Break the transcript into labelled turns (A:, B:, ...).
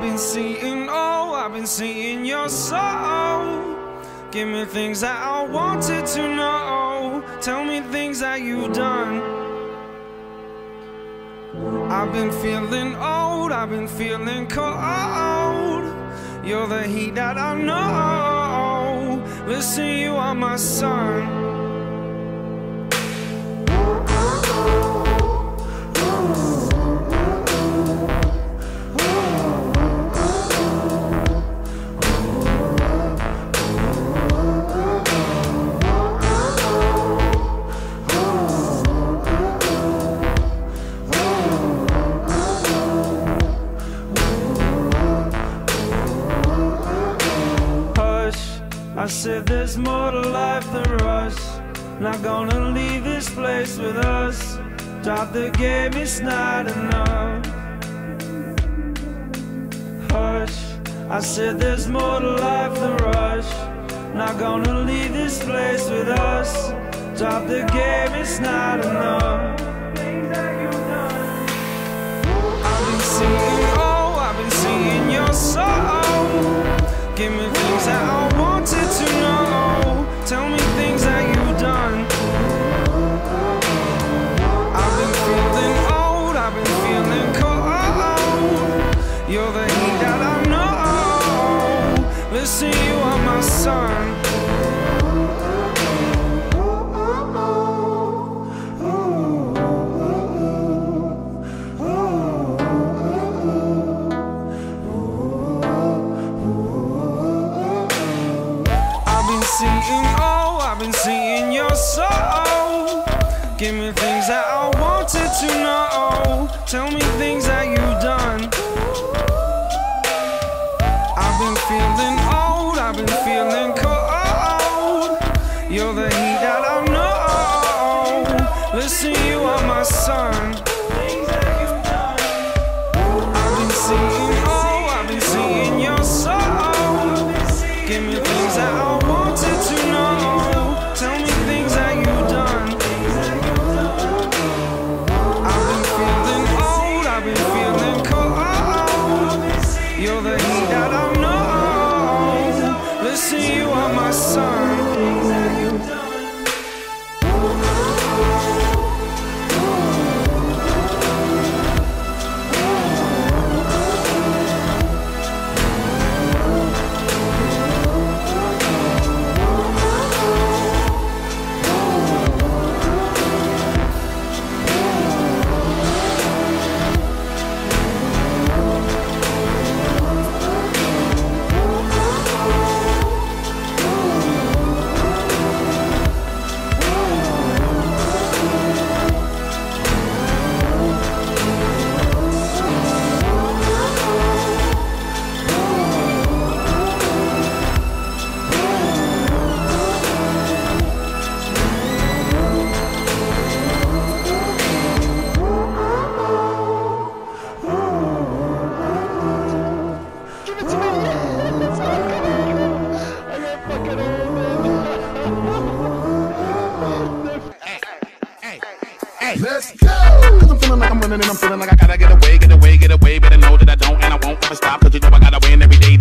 A: been seeing, oh, I've been seeing your soul. Give me things that I wanted to know. Tell me things that you've done. I've been feeling old, I've been feeling cold. You're the heat that I know. Listen, you are my sun. I said there's more to life than rush Not gonna leave this place with us. Drop the game, it's not enough. Hush. I said there's more to life than rush. Not gonna leave this place with us. Drop the game, it's not enough Listen, you are my sun. seeing, I've been seeing your soul. Give me things that I wanted to know. Tell me things that you've done. I've been feeling I've been feeling cold. You're the heat that I know. Listen, you are my sun. I've been seeing, oh, I've been seeing your soul. Give me
B: Let's go! Cause I'm feeling like I'm running and I'm feeling like I gotta get away, get away, get away. Better know that I don't and I won't ever stop. Cause you know I gotta win every day